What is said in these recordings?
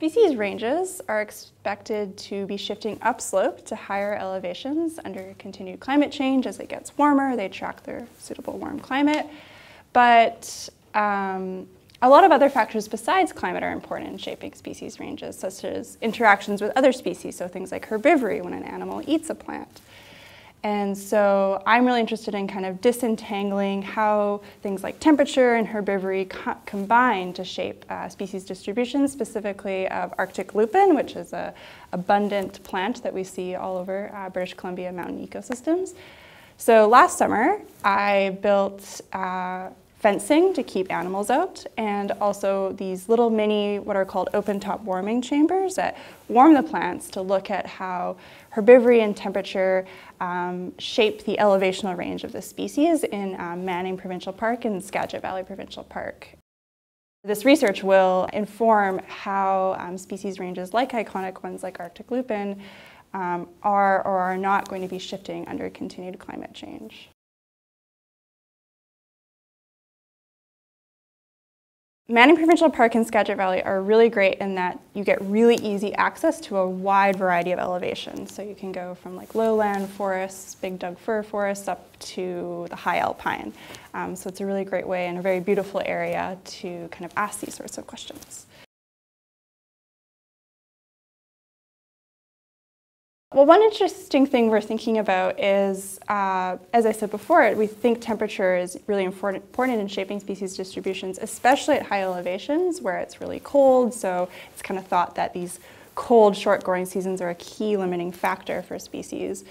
Species ranges are expected to be shifting upslope to higher elevations under continued climate change. As it gets warmer, they track their suitable warm climate. But um, a lot of other factors besides climate are important in shaping species ranges, such as interactions with other species, so things like herbivory when an animal eats a plant. And so I'm really interested in kind of disentangling how things like temperature and herbivory co combine to shape uh, species distribution, specifically of Arctic lupin, which is an abundant plant that we see all over uh, British Columbia mountain ecosystems. So last summer, I built uh, fencing to keep animals out, and also these little mini, what are called open-top warming chambers that warm the plants to look at how herbivory and temperature um, shape the elevational range of the species in um, Manning Provincial Park and Skagit Valley Provincial Park. This research will inform how um, species ranges like iconic ones like Arctic lupin um, are or are not going to be shifting under continued climate change. Manning Provincial Park and Skagit Valley are really great in that you get really easy access to a wide variety of elevations. So you can go from like lowland forests, big Doug fir forests, up to the high alpine. Um, so it's a really great way and a very beautiful area to kind of ask these sorts of questions. Well, one interesting thing we're thinking about is, uh, as I said before, we think temperature is really important in shaping species distributions, especially at high elevations where it's really cold. So it's kind of thought that these cold, short growing seasons are a key limiting factor for species.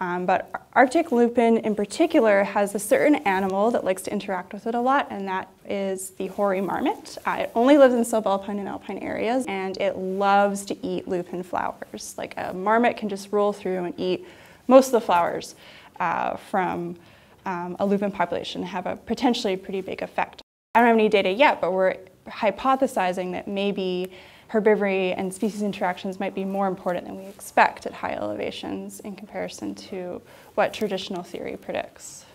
Um, but Arctic lupin in particular has a certain animal that likes to interact with it a lot, and that is the hoary marmot. Uh, it only lives in subalpine and alpine areas, and it loves to eat lupin flowers. Like a marmot can just roll through and eat most of the flowers uh, from um, a lupin population have a potentially pretty big effect. I don't have any data yet, but we're hypothesizing that maybe herbivory and species interactions might be more important than we expect at high elevations in comparison to what traditional theory predicts.